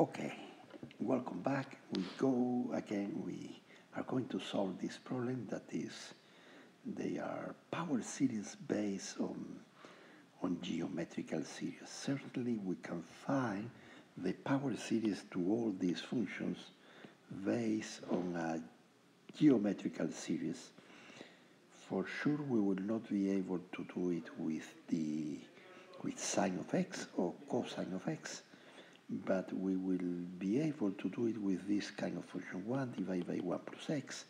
Okay, welcome back. We go again. We are going to solve this problem that is, they are power series based on, on geometrical series. Certainly we can find the power series to all these functions based on a geometrical series. For sure we will not be able to do it with the with sine of x or cosine of x but we will be able to do it with this kind of function 1 divided by 1 plus x,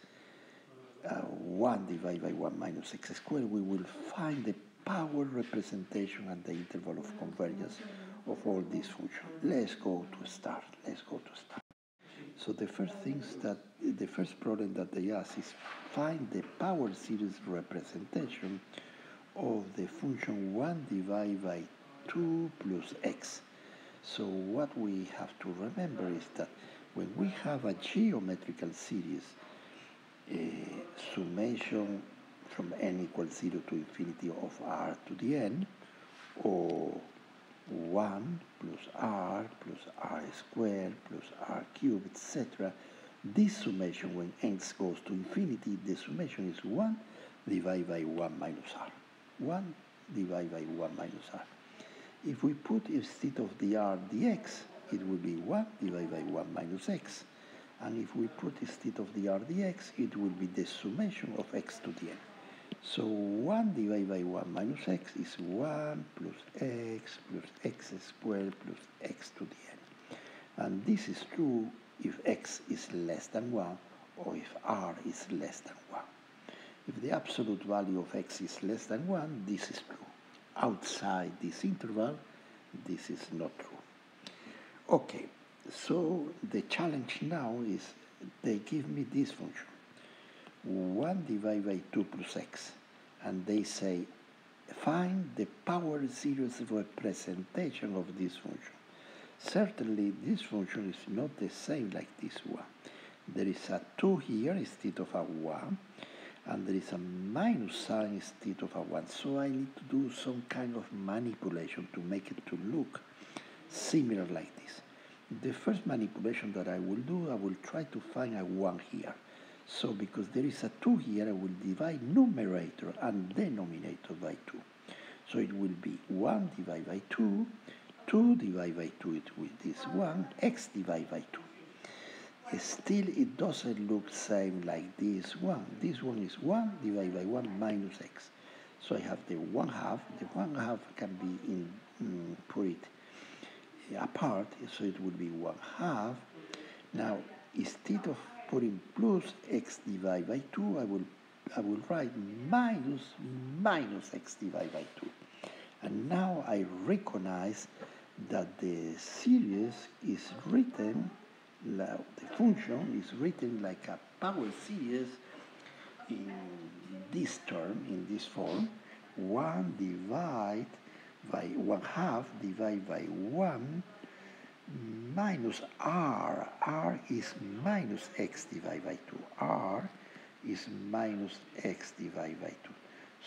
uh, 1 divided by 1 minus x squared. We will find the power representation and the interval of convergence of all these functions. Let's go to start. Let's go to start. So the first things that the first problem that they ask is find the power series representation of the function 1 divided by 2 plus x. So what we have to remember is that when we have a geometrical series, a summation from n equals 0 to infinity of r to the n, or 1 plus r plus r squared plus r cubed, etc. This summation, when n goes to infinity, the summation is 1 divided by 1 minus r. 1 divided by 1 minus r. If we put instead of the r dx, it will be 1 divided by 1 minus x. And if we put instead of the r dx, it will be the summation of x to the n. So 1 divided by 1 minus x is 1 plus x plus x squared plus x to the n. And this is true if x is less than 1 or if r is less than 1. If the absolute value of x is less than 1, this is true outside this interval, this is not true. Okay, so the challenge now is they give me this function, 1 divided by 2 plus x, and they say find the power series representation of this function. Certainly this function is not the same like this one. There is a 2 here instead of a 1, and there is a minus sign instead of a 1. So I need to do some kind of manipulation to make it to look similar like this. The first manipulation that I will do, I will try to find a 1 here. So because there is a 2 here, I will divide numerator and denominator by 2. So it will be 1 divided by 2, 2 divided by 2 it will this 1, x divided by 2 still it doesn't look same like this one. This one is 1 divided by 1 minus x. So I have the 1 half. The 1 half can be in, mm, put it apart, so it would be 1 half. Now, instead of putting plus x divided by 2, I will, I will write minus minus x divided by 2. And now I recognize that the series is written the function is written like a power series in this term, in this form, 1 divided by 1 half divided by 1 minus r. r is minus x divided by 2. r is minus x divided by 2.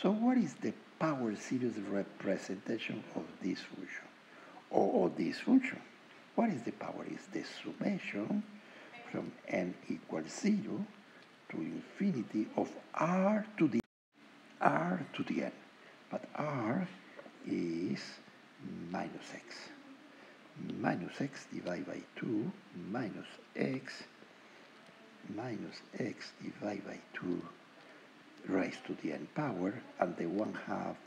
So what is the power series representation of this function or of this function? What is the power? Is the summation from n equals 0 to infinity of r to the r to the n. But r is minus x. Minus x divided by 2 minus x minus x divided by 2 raised to the n power and the 1 half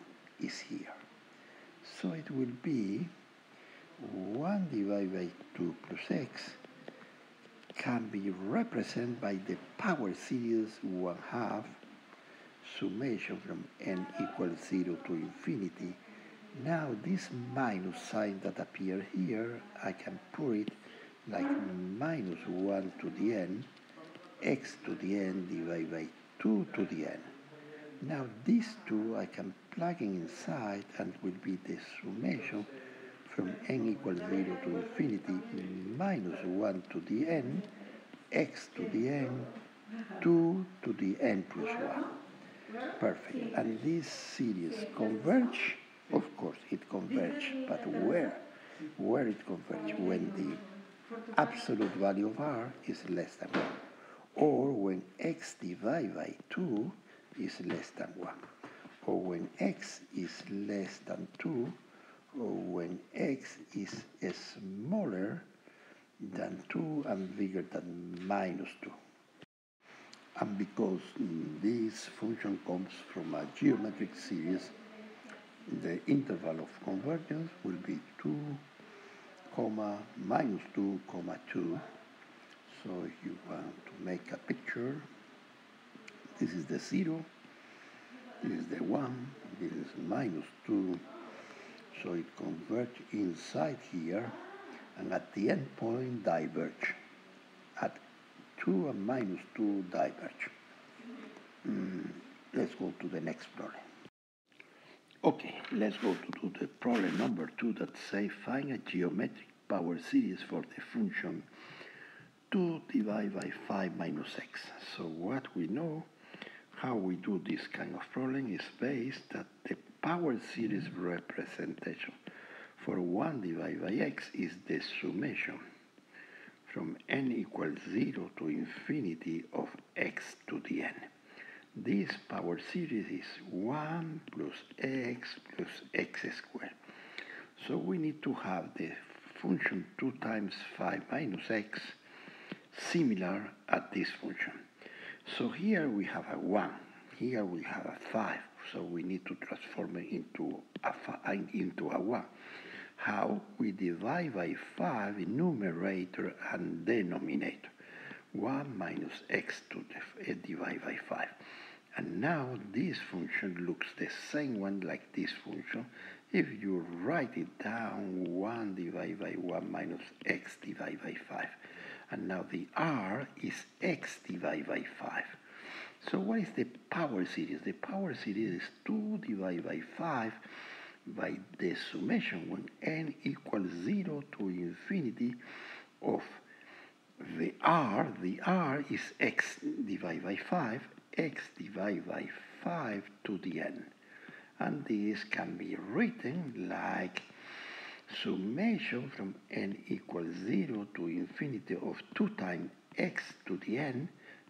is here. So it will be 1 divided by 2 plus x can be represented by the power series 1 half summation from n equals 0 to infinity. Now this minus sign that appears here, I can put it like minus 1 to the n, x to the n divided by 2 to the n. Now these two I can plug in inside and will be the summation from n equals 0 to infinity minus 1 to the n, x to the n, 2 to the n plus 1. Perfect. And this series converge? Of course, it converge. But where? Where it converge? When the absolute value of r is less than 1, or when x divided by 2 is less than 1, or when x is less than 2, or when x is smaller than 2 and bigger than minus 2. And because this function comes from a geometric series, the interval of convergence will be 2 comma minus 2 comma 2 so if you want to make a picture. This is the 0 this is the 1 this is minus 2 so it converges inside here and at the end point diverge. At 2 and minus 2 diverge. Mm, let's go to the next problem. Okay, let's go to do the problem number two that say find a geometric power series for the function 2 divided by 5 minus x. So what we know, how we do this kind of problem is based that the power series representation for 1 divided by x is the summation from n equals 0 to infinity of x to the n. This power series is 1 plus x plus x squared. So we need to have the function 2 times 5 minus x similar at this function. So here we have a 1, here we have a 5, so we need to transform it into a, into a 1. How? We divide by 5 in numerator and denominator. 1 minus x to the, uh, divide by 5. And now this function looks the same one like this function. If you write it down, 1 divided by 1 minus x divided by 5. And now the r is x divided by 5. So what is the power series? The power series is 2 divided by 5 by the summation when n equals 0 to infinity of the r. The r is x divided by 5 x divided by 5 to the n. And this can be written like summation from n equals 0 to infinity of 2 times x to the n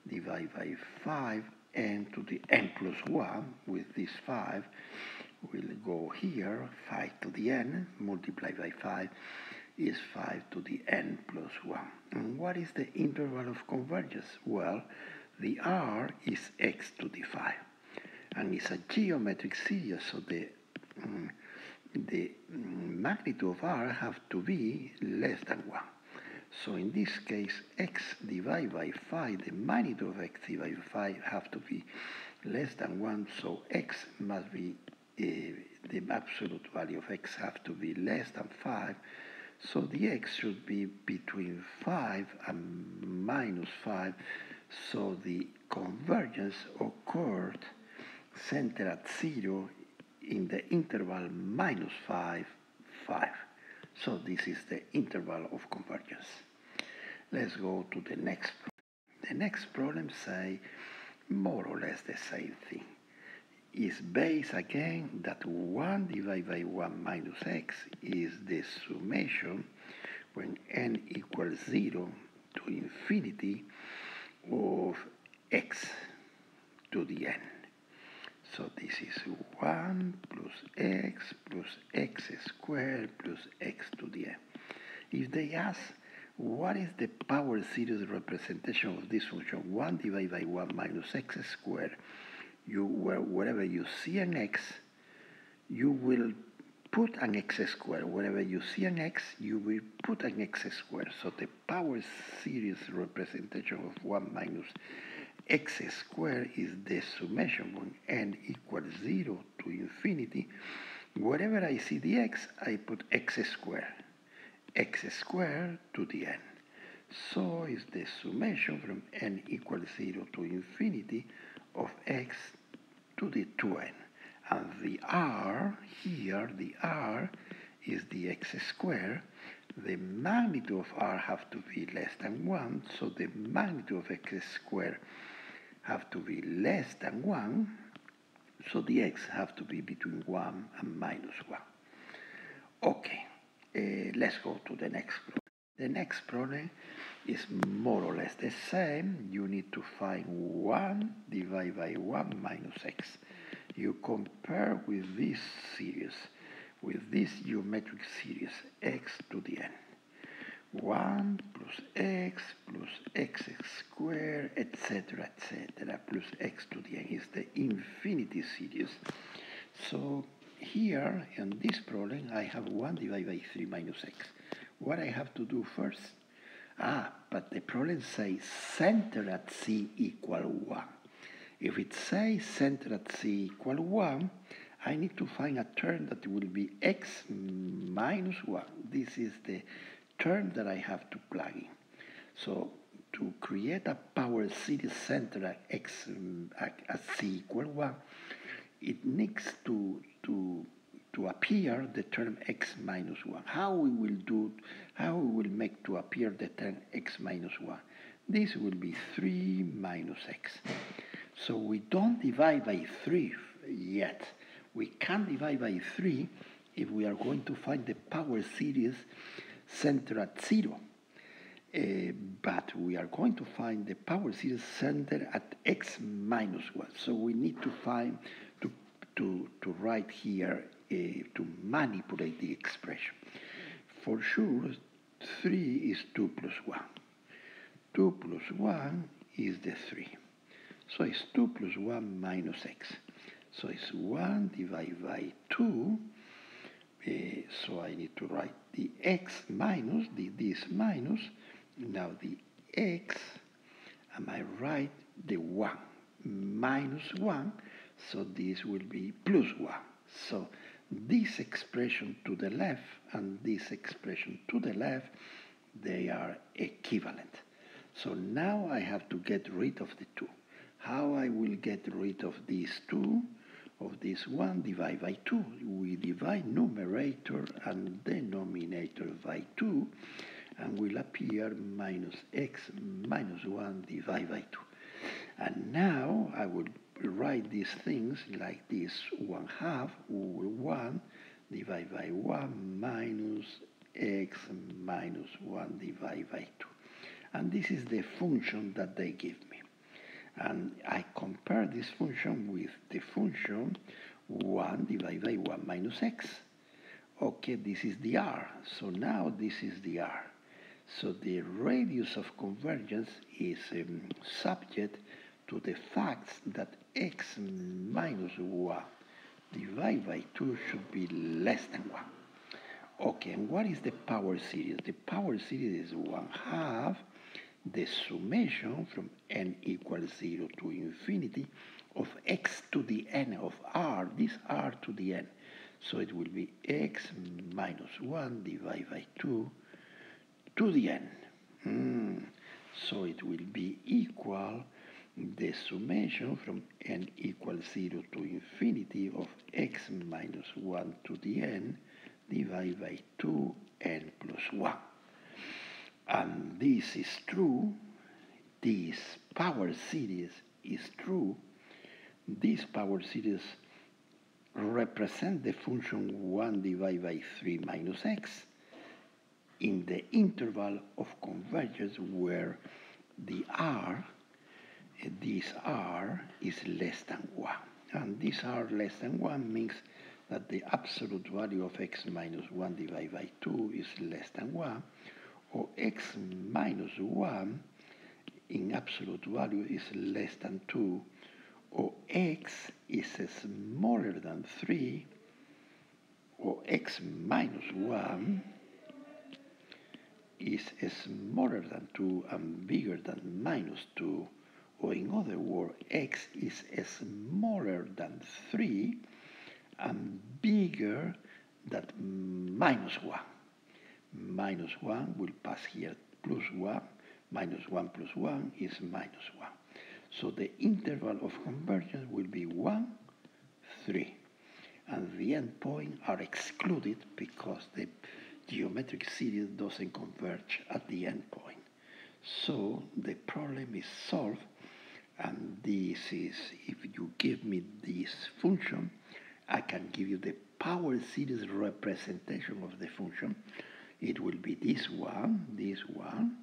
divided by 5 n to the n plus 1 with this 5 will go here 5 to the n multiplied by 5 is 5 to the n plus 1. And what is the interval of convergence? Well, the r is x to the 5 and it's a geometric series so the um, the magnitude of r have to be less than 1 so in this case x divided by 5 the magnitude of x divided by 5 have to be less than 1 so x must be uh, the absolute value of x have to be less than 5 so the x should be between 5 and minus 5 so the convergence occurred centered at 0 in the interval minus 5, 5. So this is the interval of convergence. Let's go to the next problem. The next problem say more or less the same thing. Is based again that 1 divided by 1 minus x is the summation when n equals 0 to infinity of x to the n. So this is 1 plus x plus x squared plus x to the n. If they ask what is the power series representation of this function 1 divided by 1 minus x squared, you wherever you see an x, you will put an x squared. Wherever you see an x, you will put an x squared. So the power series representation of 1 minus x squared is the summation when n equals 0 to infinity. Wherever I see the x, I put x squared. x squared to the n. So is the summation from n equals 0 to infinity of x to the 2n. And the r here, the r is the x squared. The magnitude of r have to be less than 1, so the magnitude of x squared have to be less than 1, so the x have to be between 1 and minus 1. Okay, uh, let's go to the next problem. The next problem is more or less the same. You need to find 1 divided by 1 minus x. You compare with this series, with this geometric series, x to the n. 1 plus x plus x squared, etc., etc., plus x to the n is the infinity series. So here, in this problem, I have 1 divided by 3 minus x. What I have to do first? Ah, but the problem says center at c equal 1. If it says center at c equal 1, I need to find a term that will be x minus 1. This is the term that I have to plug in. So to create a power series center at x at, at equal 1, it needs to, to to appear the term x minus 1. How we will do, how we will make to appear the term x minus 1? This will be 3 minus x. So we don't divide by 3 yet. We can't divide by 3 if we are going to find the power series center at 0. Uh, but we are going to find the power series center at x minus 1. So we need to find, to, to, to write here uh, to manipulate the expression. For sure, 3 is 2 plus 1. 2 plus 1 is the 3. So it's 2 plus 1 minus x. So it's 1 divided by 2. So I need to write the x minus, the, this minus, now the x, am I right? The 1 minus 1, so this will be plus 1. So this expression to the left and this expression to the left, they are equivalent. So now I have to get rid of the 2. How I will get rid of these 2? Of this 1 divided by 2. We divide numerator and denominator by 2 and will appear minus x minus 1 divided by 2. And now I will write these things like this 1 half, 1 divided by 1 minus x minus 1 divided by 2. And this is the function that they give. And I compare this function with the function 1 divided by 1 minus x. Okay, this is the r. So now this is the r. So the radius of convergence is um, subject to the fact that x minus 1 divided by 2 should be less than 1. Okay, and what is the power series? The power series is 1 half the summation from n equals 0 to infinity of x to the n of r, this r to the n. So it will be x minus 1 divided by 2 to the n. Mm. So it will be equal the summation from n equals 0 to infinity of x minus 1 to the n divided by 2n plus 1. And this is true, this power series is true, this power series represent the function 1 divided by 3 minus x in the interval of convergence where the r eh, this r is less than 1. And this r less than 1 means that the absolute value of x minus 1 divided by 2 is less than 1, or x minus 1 in absolute value is less than 2, or x is smaller than 3, or x minus 1 is smaller than 2 and bigger than minus 2, or in other words, x is smaller than 3 and bigger than minus 1. Minus 1 will pass here plus 1, minus 1 plus 1 is minus 1. So the interval of convergence will be 1, 3. And the endpoints are excluded because the geometric series doesn't converge at the endpoint. So the problem is solved and this is if you give me this function I can give you the power series representation of the function it will be this one, this one,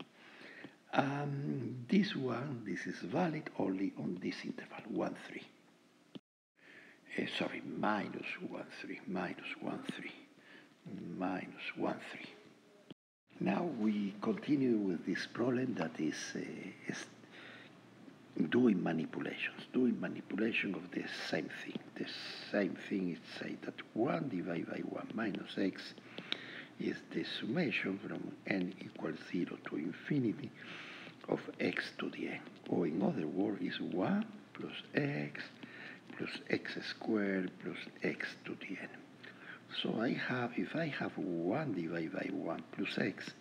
um, this one, this is valid only on this interval, 1, 3. Uh, sorry, minus 1, 3, minus 1, 3, minus 1, 3. Now we continue with this problem that is, uh, is doing manipulations, doing manipulation of the same thing. The same thing is say that 1 divided by 1 minus x is the summation from n equals 0 to infinity of x to the n. Or in other words, is 1 plus x plus x squared plus x to the n. So I have, if I have 1 divided by 1 plus x,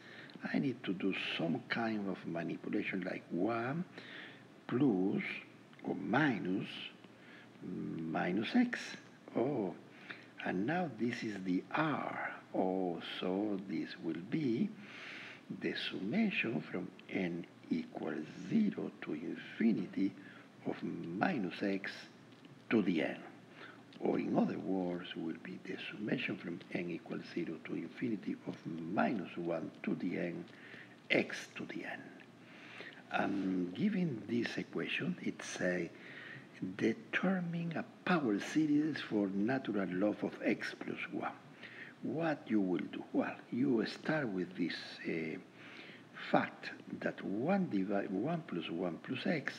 I need to do some kind of manipulation like 1 plus or minus minus x. Oh, and now this is the r. Oh, so this will be the summation from n equals 0 to infinity of minus x to the n. Or in other words, will be the summation from n equals 0 to infinity of minus 1 to the n x to the n. And given this equation, it's a determine a power series for natural log of x plus 1. What you will do? Well, you start with this uh, fact that 1, divide, 1 plus 1 plus x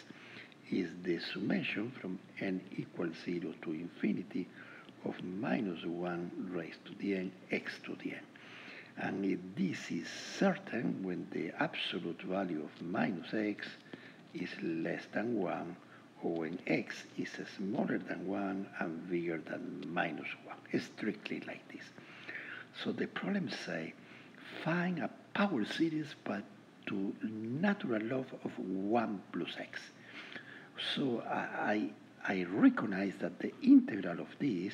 is the summation from n equals 0 to infinity of minus 1 raised to the n x to the n. And if this is certain when the absolute value of minus x is less than 1 or when x is smaller than 1 and bigger than minus 1, strictly like this. So the problem say find a power series but to natural log of 1 plus x. So I, I recognize that the integral of this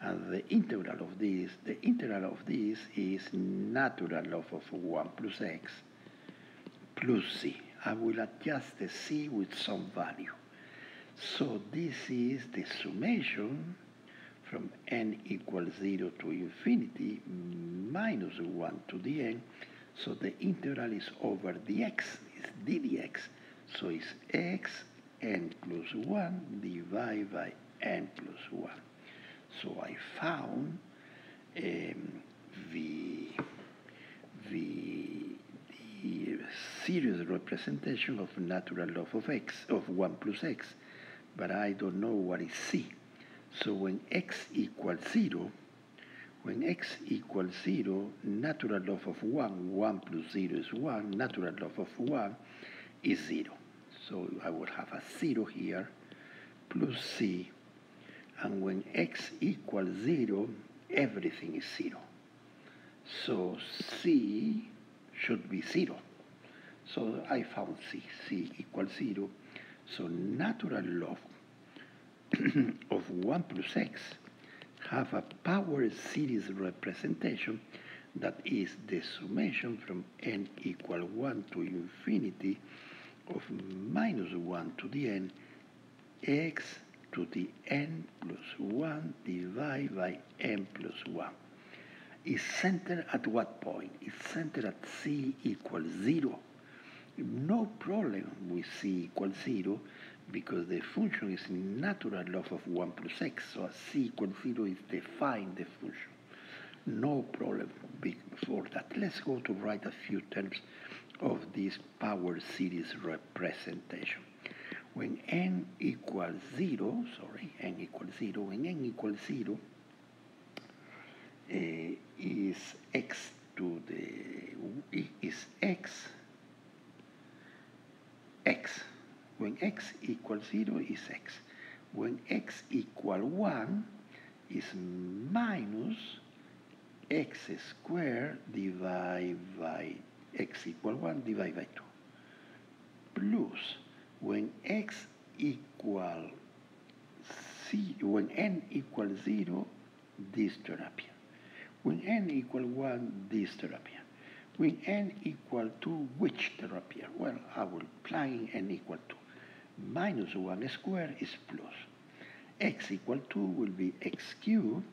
and the integral of this, the integral of this is natural log of 1 plus x plus c. I will adjust the c with some value. So this is the summation from n equals 0 to infinity minus 1 to the n. So the integral is over the x, is d dx. So it's x n plus 1 divided by n plus 1. So I found um, the, the, the series representation of natural log of x, of 1 plus x, but I don't know what is c. So when x equals 0, when x equals 0, natural log of 1, 1 plus 0 is 1, natural log of 1 is 0. So I will have a 0 here plus c and when x equals 0, everything is 0. So C should be 0. So I found C. C equals 0. So natural log of 1 plus x have a power series representation that is the summation from n equal 1 to infinity of minus 1 to the n x to the n plus 1 divided by n plus 1 is centered at what point? It's centered at c equals 0. No problem with c equals 0 because the function is natural log of 1 plus x, so c equals 0 is defined the function. No problem for that. Let's go to write a few terms of this power series representation when n equals 0, sorry, n equals 0, when n equals 0 uh, is x to the, is x, x. When x equals 0 is x. When x equal 1 is minus x squared divided by x equal 1 divided by 2 plus when x equal c, when n equals 0, this term appears. When n equal 1, this term. When n equal 2, which appears? Well, I will plug in n equal 2. Minus 1 squared is plus. x equal 2 will be x cubed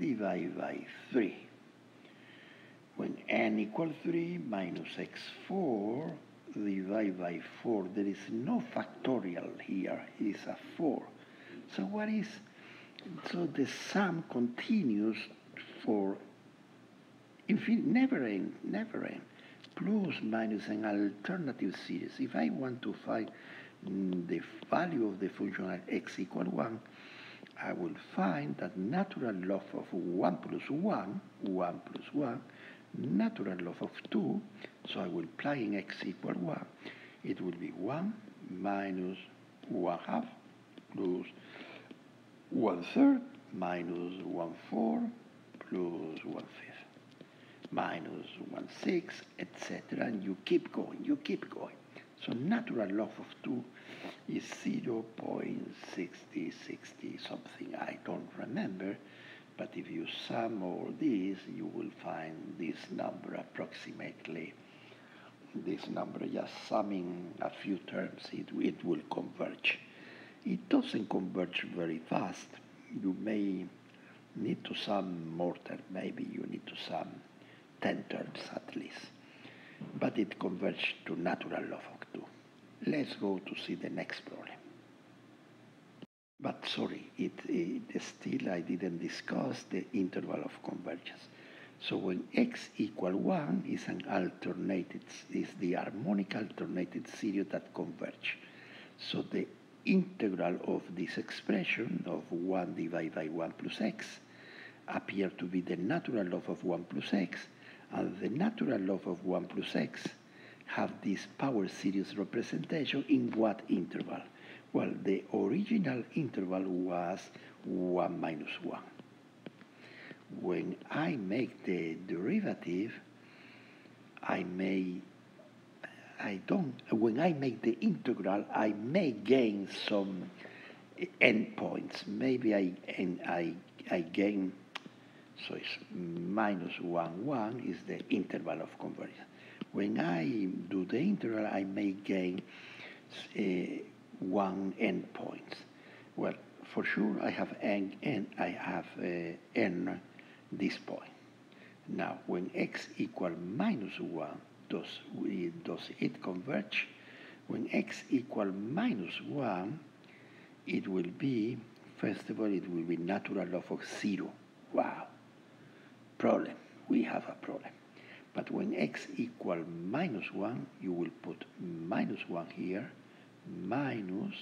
divided by 3. when n equals 3 minus x4 divided by 4. There is no factorial here, it is a 4. So what is, so the sum continues for infinite, never end, never end, plus minus an alternative series. If I want to find mm, the value of the function at x equal 1, I will find that natural log of 1 plus 1, 1 plus 1, natural log of 2, so I will apply in x equal 1, it will be 1 minus 1 half plus 1 third minus 1 fourth plus 1 fifth minus 1 6, etc. And you keep going, you keep going. So natural log of 2 is 0 0.6060 something, I don't remember. But if you sum all these, you will find this number approximately. This number, just summing a few terms, it, it will converge. It doesn't converge very fast. You may need to sum more terms. Maybe you need to sum 10 terms at least. But it converges to natural log of 2. Let's go to see the next problem. But sorry, it, it still I didn't discuss the interval of convergence. So when x equal 1 is an alternated, is the harmonic alternated series that converge. So the integral of this expression of 1 divided by 1 plus x appear to be the natural log of 1 plus x, and the natural log of 1 plus x have this power series representation in what interval? Well, the original interval was 1 minus 1. When I make the derivative, I may, I don't, when I make the integral, I may gain some endpoints. Maybe I, and I, I gain, so it's minus 1, 1 is the interval of convergence. When I do the integral, I may gain uh, one endpoint. Well, for sure I have n, n I have uh, n this point. Now, when x equal minus 1, does, we, does it converge? When x equal minus 1, it will be, first of all, it will be natural log of 0. Wow. Problem. We have a problem. But when x equal minus 1, you will put minus 1 here, minus,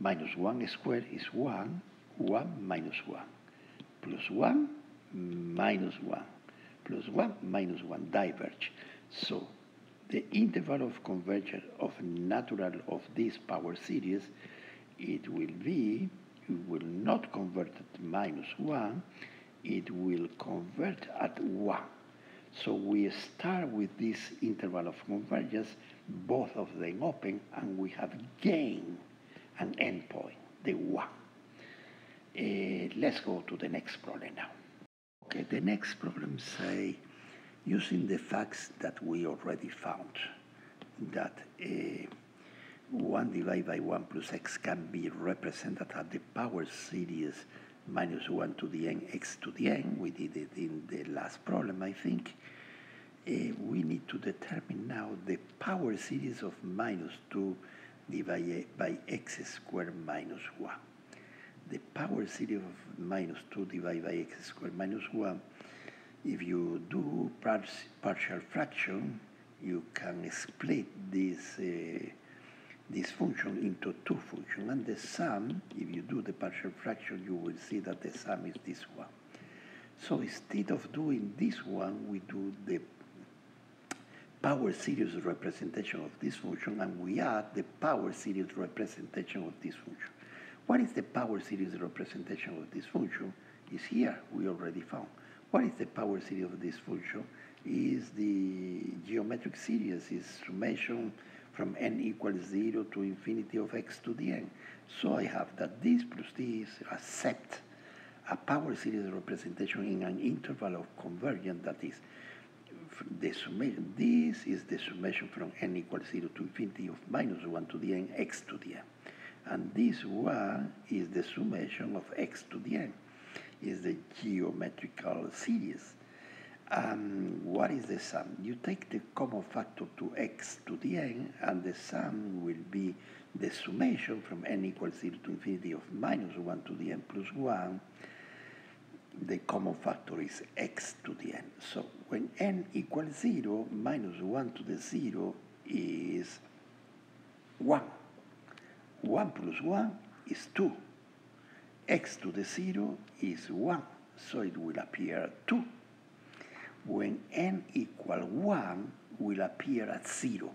minus 1 squared is 1, 1 minus 1, plus 1 minus 1, plus 1 minus 1 diverge. So the interval of convergence of natural of this power series, it will be, it will not convert at minus 1, it will convert at 1. So we start with this interval of convergence, both of them open, and we have gained an endpoint, the 1. Uh, let's go to the next problem now. Okay, the next problem say, using the facts that we already found, that uh, 1 divided by 1 plus x can be represented at the power series minus 1 to the n, x to the n. We did it in the last problem, I think. Uh, we need to determine now the power series of minus 2 divided by x squared minus 1. The power series of minus 2 divided by x squared minus 1, if you do partial fraction, you can split this uh, this function into two functions. And the sum, if you do the partial fraction, you will see that the sum is this one. So instead of doing this one, we do the power series representation of this function, and we add the power series representation of this function. What is the power series representation of this function? Is here, we already found. What is the power series of this function? Is the geometric series, is summation from n equals 0 to infinity of x to the n. So I have that this plus this accept a power series representation in an interval of convergence that is the summation. This is the summation from n equals 0 to infinity of minus 1 to the n x to the n. And this one is the summation of x to the n, is the geometrical series. Um, what is the sum? You take the common factor to x to the n, and the sum will be the summation from n equals 0 to infinity of minus 1 to the n plus 1. The common factor is x to the n. So when n equals 0, minus 1 to the 0 is 1. 1 plus 1 is 2. x to the 0 is 1, so it will appear 2 when n equal 1 will appear at 0.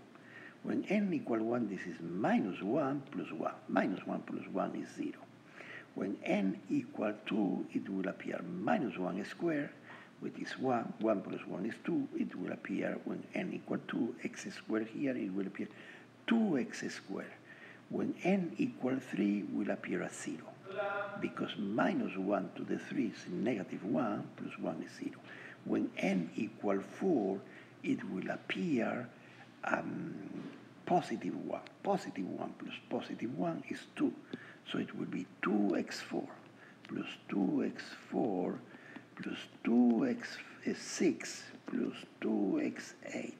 When n equal 1, this is minus 1 plus 1. Minus 1 plus 1 is 0. When n equal 2, it will appear minus 1 squared, which is 1. 1 plus 1 is 2. It will appear when n equal 2, x squared here, it will appear 2x squared. When n equal 3, will appear as 0. Because minus 1 to the 3 is negative 1, plus 1 is 0. When n equal 4, it will appear um, positive 1. Positive 1 plus positive 1 is 2. So it will be 2x4 plus 2x4 plus 2x6 plus 2x8.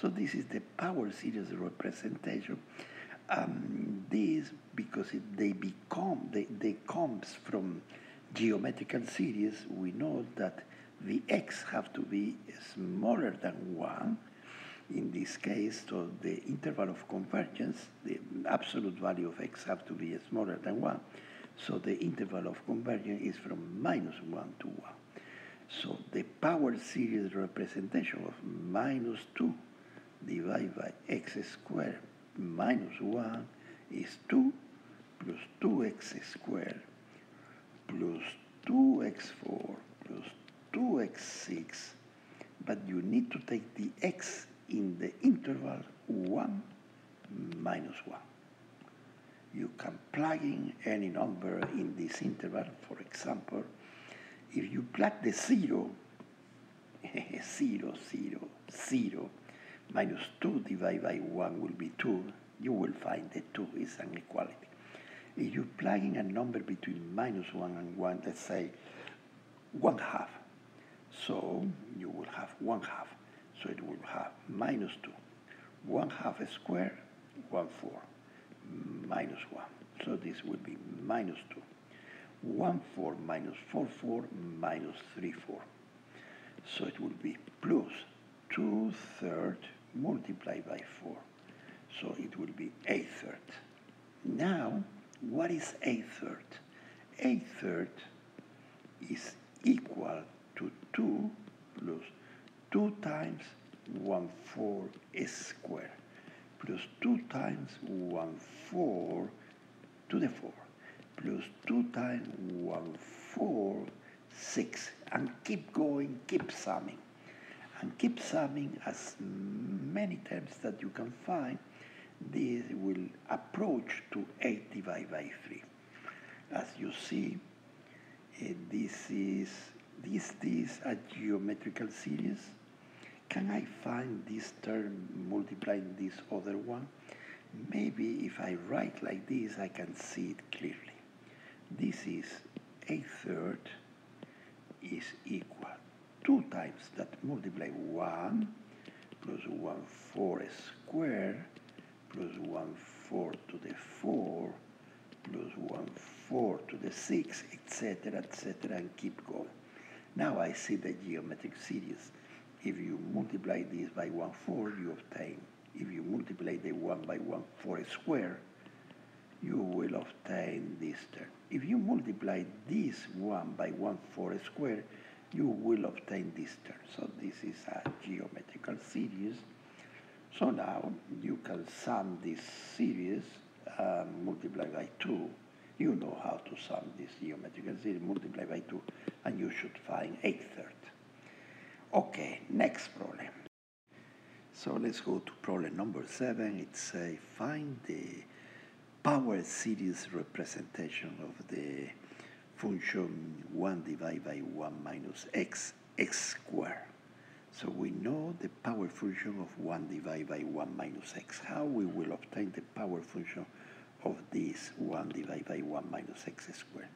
So this is the power series representation. Um, this because it, they become they, they comes from geometrical series. We know that the x have to be smaller than 1 in this case, so the interval of convergence, the absolute value of x have to be smaller than 1. So the interval of convergence is from minus 1 to 1. So the power series representation of minus 2 divided by x squared minus 1 is 2 plus 2x squared plus 2x4 plus 2x6, but you need to take the x in the interval 1 minus 1. You can plug in any number in this interval. For example, if you plug the 0, 0, 0, 0, minus 2 divided by 1 will be 2, you will find that 2 is an equality. If you plug in a number between minus 1 and 1, let's say 1 half, so you will have 1 half. So it will have minus 2. 1 half square, 1 4, minus 1. So this will be minus 2. 1 4 minus 4 4 minus 3 4. So it will be plus 2 thirds multiplied by 4. So it will be 8 thirds. Now, what is 8 thirds? 8 thirds is equal to 2 plus 2 times 1 4 squared plus 2 times 1 4 to the 4 plus 2 times 1 4 6 and keep going keep summing. And keep summing as many times that you can find this will approach to 8 divided by 3 as you see uh, this is is this a geometrical series? Can I find this term multiplying this other one? Maybe if I write like this, I can see it clearly. This is a third is equal 2 times that multiply 1 plus 1 4 square plus 1 4 to the 4 plus 1 4 to the 6, etc., etc., and keep going. Now I see the geometric series. If you multiply this by 1 4, you obtain. If you multiply the 1 by 1 4 square, you will obtain this term. If you multiply this 1 by 1 4 square, you will obtain this term. So this is a geometrical series. So now you can sum this series, um, multiply by 2, you know how to sum this geometrical series, multiply by 2, and you should find 8 thirds. Okay, next problem. So let's go to problem number 7. It says find the power series representation of the function 1 divided by 1 minus x, x squared. So we know the power function of 1 divided by 1 minus x. How we will obtain the power function of this 1 divided by 1 minus x squared?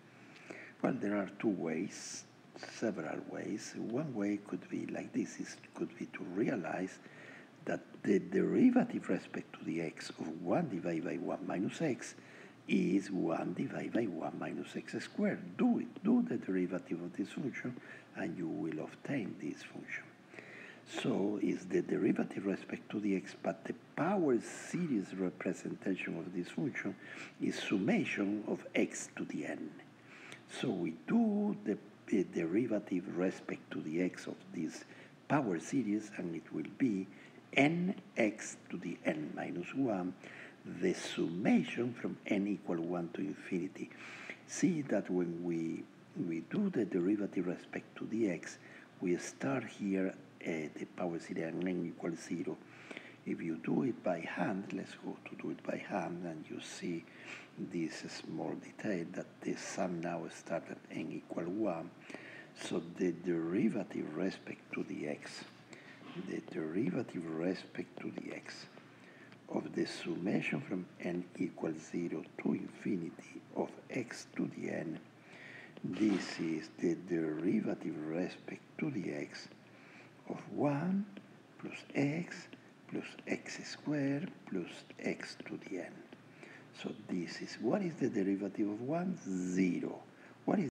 Well, there are two ways. several ways. One way could be like this, is could be to realize that the derivative respect to the x of 1 divided by 1 minus x is 1 divided by 1 minus x squared. Do it. Do the derivative of this function and you will obtain this function. So is the derivative respect to the x, but the power series representation of this function is summation of x to the n. So we do the, the derivative respect to the x of this power series and it will be nx to the n minus 1, the summation from n equal 1 to infinity. See that when we, we do the derivative respect to the x, we start here Eh, the power series and n equals 0. If you do it by hand, let's go to do it by hand, and you see this small detail that the sum now starts at n equal 1. So the derivative respect to the x, the derivative respect to the x of the summation from n equals 0 to infinity of x to the n, this is the derivative respect to the x of 1 plus x plus x squared plus x to the n. So this is, what is the derivative of 1? 0. What is,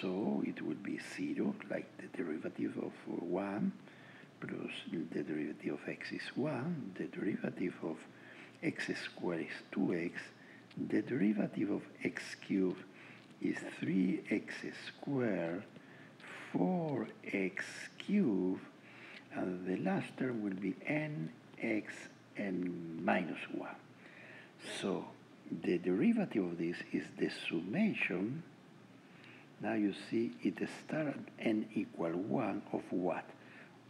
so it would be 0, like the derivative of 1 plus the derivative of x is 1, the derivative of x squared is 2x, the derivative of x cubed is 3x squared, 4x cubed, and the last term will be nx n minus 1. So the derivative of this is the summation. Now you see it starts at n equal 1 of what?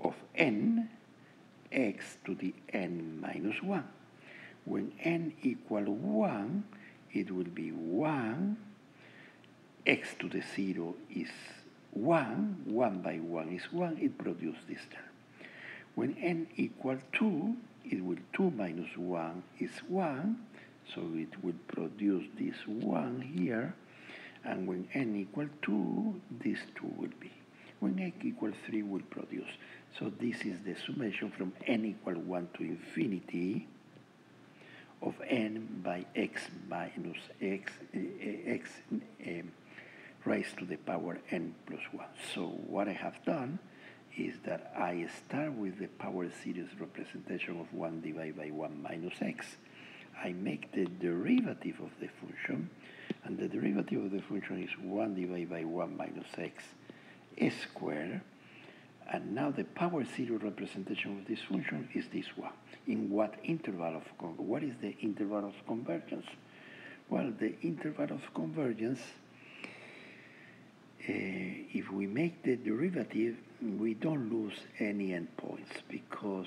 Of n x to the n minus 1. When n equal 1, it will be 1, x to the 0 is 1, 1 by 1 is 1, it produces this term. When n equal 2, it will 2 minus 1 is 1, so it will produce this 1 here, and when n equal 2, this 2 will be. When n equal 3 will produce. So this is the summation from n equal 1 to infinity of n by x minus x, uh, x um, raised to the power n plus 1. So what I have done is that I start with the power series representation of 1 divided by 1 minus x. I make the derivative of the function, and the derivative of the function is 1 divided by 1 minus x squared. And now the power series representation of this function is this one. In what interval of what is the interval of convergence? Well, the interval of convergence uh, if we make the derivative, we don't lose any endpoints because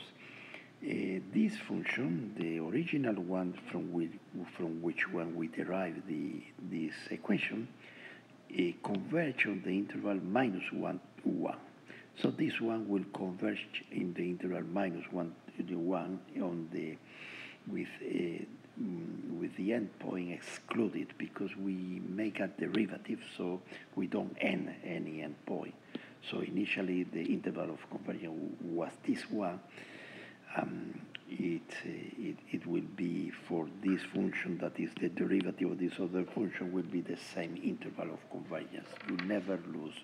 uh, this function, the original one from which, from which one we derive the, this equation, uh, converge on the interval minus 1 to 1. So this one will converge in the interval minus 1 to the 1 on the, with uh, Mm, with the endpoint excluded because we make a derivative so we don't end any endpoint. So initially the interval of convergence was this one. Um, it, uh, it, it will be for this function that is the derivative of this other function will be the same interval of convergence. You never lose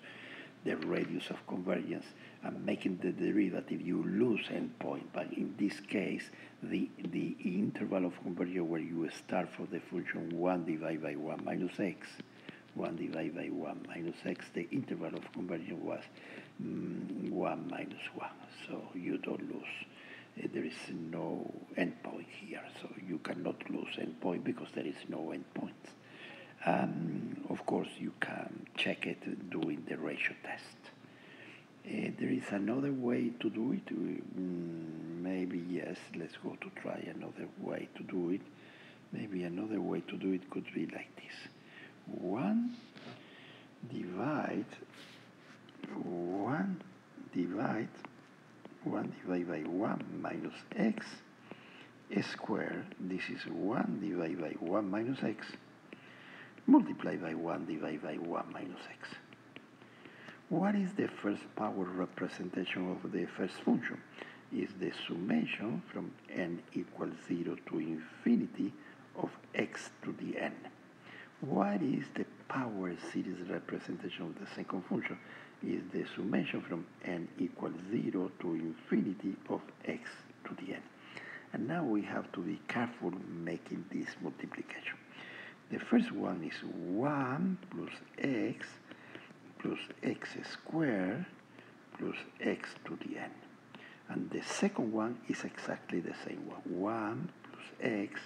the radius of convergence and making the derivative, you lose endpoint. But in this case, the, the interval of convergence where you start for the function 1 divided by 1 minus x, 1 divided by 1 minus x, the interval of convergence was mm, 1 minus 1. So you don't lose. Uh, there is no endpoint here, so you cannot lose endpoint because there is no endpoint. Um, of course, you can check it doing the ratio test. Uh, there is another way to do it. Mm, maybe yes, let's go to try another way to do it. Maybe another way to do it could be like this. 1 divide 1 divide 1 divided by 1 minus x squared. This is 1 divided by 1 minus x multiplied by 1 divided by 1 minus x. What is the first power representation of the first function? Is the summation from n equals 0 to infinity of x to the n. What is the power series representation of the second function? Is the summation from n equals 0 to infinity of x to the n. And now we have to be careful making this multiplication. The first one is 1 plus x plus x squared plus x to the n. And the second one is exactly the same one. 1 plus x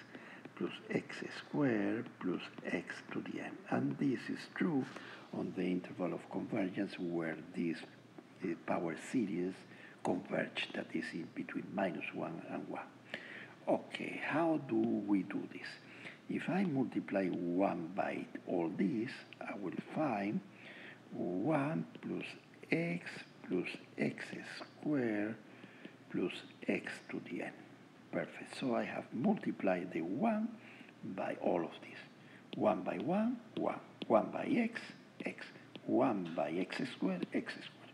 plus x squared plus x to the n. And this is true on the interval of convergence where this uh, power series converge, that is in between minus 1 and 1. Okay, how do we do this? If I multiply 1 by all this, I will find 1 plus x plus x squared plus x to the n. Perfect. So I have multiplied the 1 by all of this. 1 by 1, 1. 1 by x, x. 1 by x squared, x squared.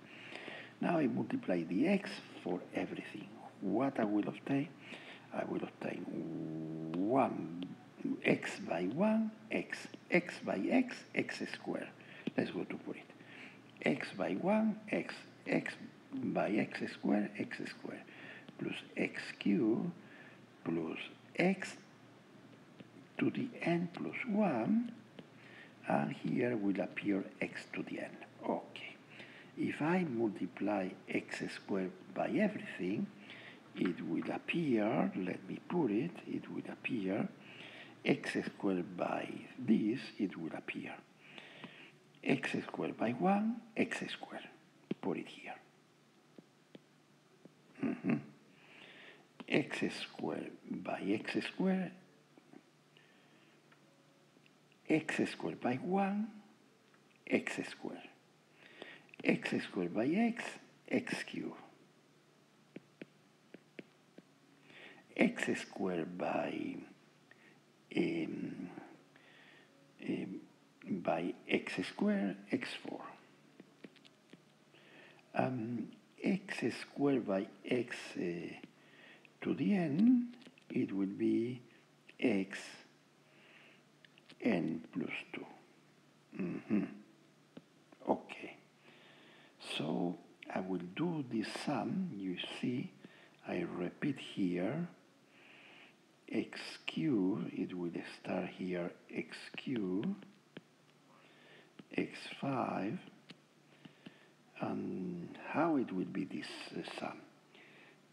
Now I multiply the x for everything. What I will obtain? I will obtain 1 x by 1, x, x by x, x squared. Let's go to put it. x by 1, x, x by x squared, x squared, plus x cubed plus x to the n plus 1, and here will appear x to the n. Okay. If I multiply x squared by everything, it will appear, let me put it, it will appear x squared by this, it will appear x squared by 1, x squared. Put it here. Mm -hmm x squared by x squared, x squared by 1, x squared, x squared by x, x cubed, x squared by um, by x squared, x4. Um, x squared by x uh, to the n, it will be x n plus 2. Mm -hmm. Okay. So I will do this sum. You see, I repeat here x cubed, it will start here x cubed, x5, and how it will be this uh, sum?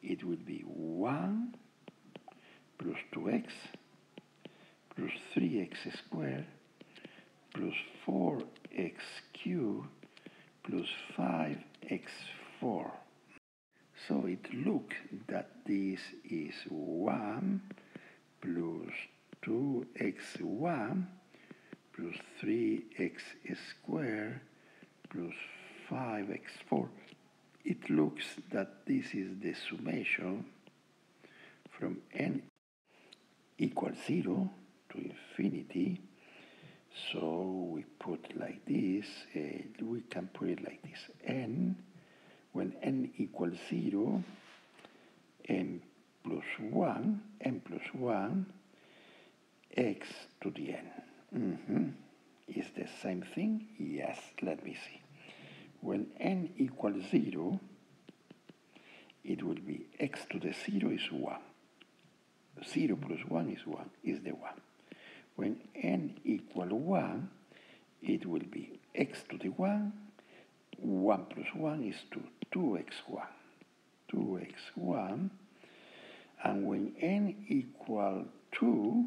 It will be 1 plus 2x plus 3x squared plus 4x cubed plus 5x4. So it looks that this is 1 plus 2x1 plus 3x squared plus 5x4 it looks that this is the summation from n equals 0 to infinity. So we put like this, uh, we can put it like this. n, when n equals 0, n plus 1, n plus 1, x to the n. Mm -hmm. Is the same thing? Yes, let me see. When n equals 0, it will be x to the 0 is 1. 0 plus 1 is 1, is the 1. When n equal 1, it will be x to the 1, 1 plus 1 is 2, 2x1. 2x1, and when n equal 2,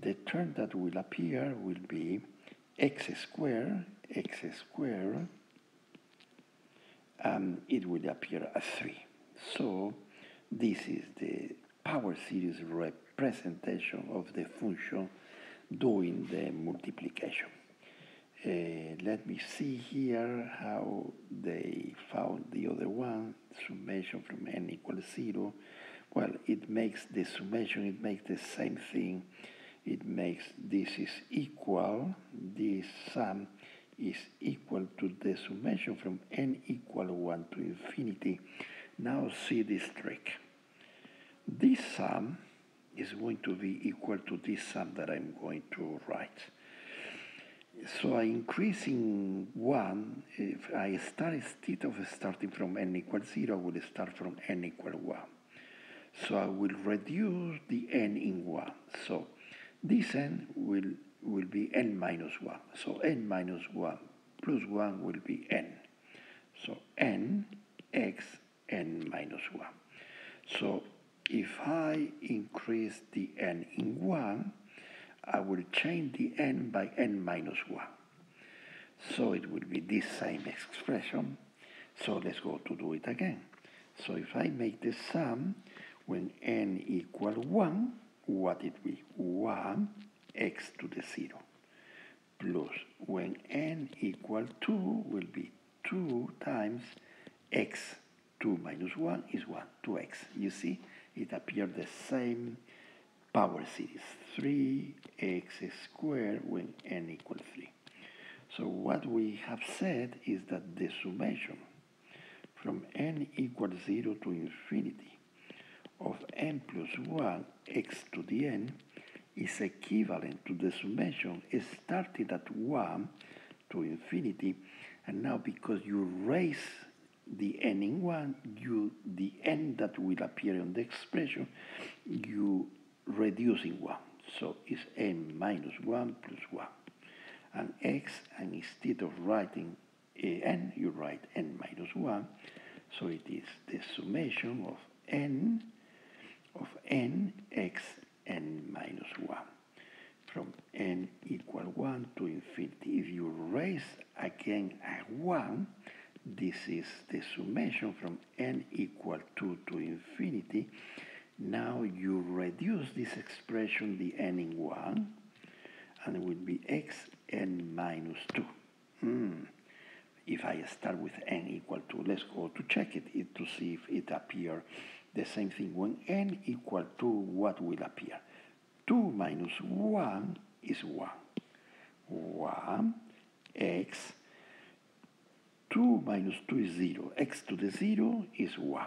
the term that will appear will be x squared x squared, um, it will appear as 3. So this is the power series representation of the function doing the multiplication. Uh, let me see here how they found the other one, summation from n equals 0. Well, it makes the summation, it makes the same thing. It makes this is equal, this sum is equal to the summation from n equal 1 to infinity. Now see this trick. This sum is going to be equal to this sum that I'm going to write. So I increasing 1, if I start instead of starting from n equal 0, I will start from n equal 1. So I will reduce the n in 1. So this n will, will be n minus 1. So n minus 1 plus 1 will be n. So n x n minus 1. So if I increase the n in 1, I will change the n by n minus 1. So it will be this same expression. So let's go to do it again. So if I make the sum, when n equal 1, what it will be? 1 x to the 0 plus when n equal 2 will be 2 times x 2 minus 1 is 1 2x you see it appears the same power series 3x squared when n equals 3 so what we have said is that the summation from n equals 0 to infinity of n plus 1 x to the n is equivalent to the summation started at 1 to infinity and now because you raise the n in 1 you the n that will appear on the expression you reduce in 1 so it's n minus 1 plus 1 and x and instead of writing n you write n minus 1 so it is the summation of n of n x n minus 1 from n equal 1 to infinity. If you raise again a 1, this is the summation from n equal 2 to infinity. Now you reduce this expression, the n in 1, and it will be x n minus 2. Mm. If I start with n equal to, let's go to check it, it to see if it appears the same thing. When n equal to, what will appear? 2 minus 1 is 1. 1 x 2 minus 2 is 0. x to the 0 is 1.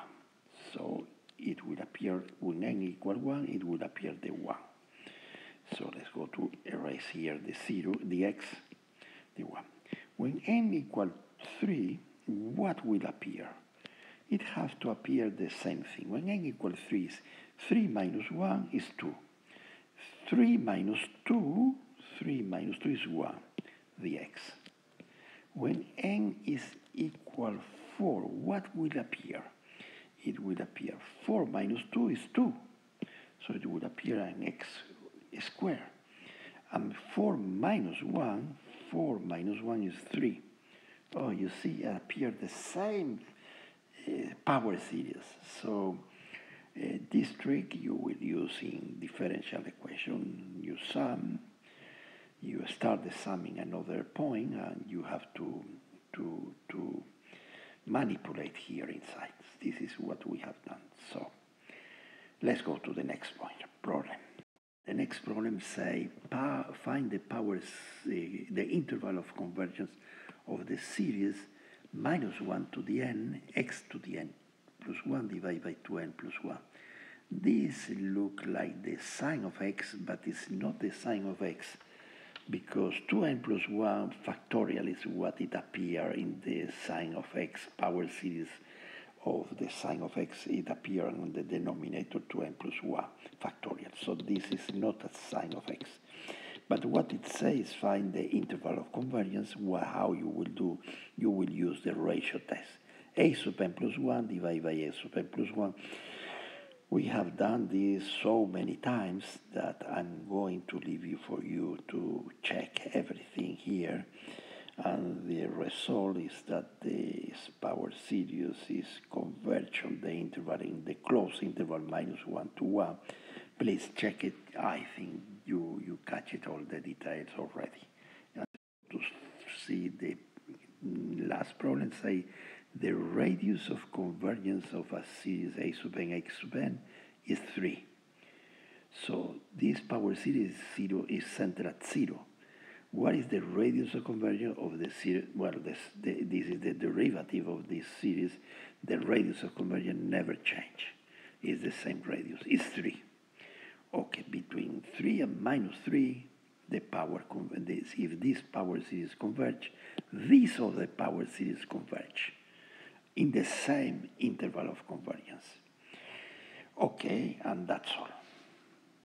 So it will appear, when n equal 1, it will appear the 1. So let's go to erase here the 0, the x, the 1. When n equal 3, what will appear? It has to appear the same thing. When n equals 3 is 3 minus 1 is 2. 3 minus 2, 3 minus 2 is 1, the x. When n is equal 4, what will appear? It will appear 4 minus 2 is 2. So it would appear an x square. And 4 minus 1, 4 minus 1 is 3. Oh, you see, it appears the same power series. So uh, this trick you will use in differential equation. You sum, you start the summing another point, and you have to to to manipulate here inside. This is what we have done. So let's go to the next point problem. The next problem say find the powers uh, the interval of convergence of the series minus 1 to the n x to the n plus 1 divided by 2n plus 1. This look like the sine of x, but it's not the sine of x because 2n plus 1 factorial is what it appear in the sine of x power series of the sine of x. It appear on the denominator 2n plus 1 factorial. So this is not a sine of x. But what it says, find the interval of convergence, how you will do, you will use the ratio test a sub n plus 1 divided by a sub n plus 1. We have done this so many times that I'm going to leave you for you to check everything here. And the result is that the power series is converged on the interval in the closed interval minus 1 to 1. Please check it. I think you, you catch it all the details already. To see the last problem, say the radius of convergence of a series a sub n x sub n is 3. So this power series 0 is centered at 0. what is the radius of convergence of the series? Well, this, the, this is the derivative of this series. The radius of convergence never change. It's the same radius. It's 3. Okay, between 3 and minus 3, the power this, if this power series converge, these other power series converge in the same interval of convergence. Okay, and that's all.